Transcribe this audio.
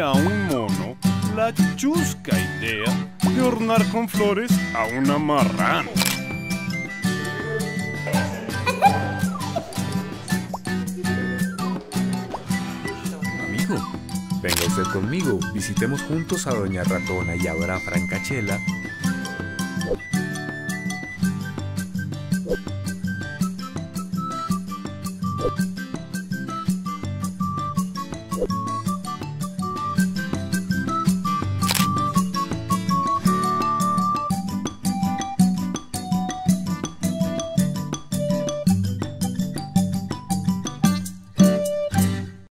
a un mono la chusca idea de ornar con flores a una marrana. Amigo, venga usted conmigo, visitemos juntos a Doña Ratona y ahora a Francachela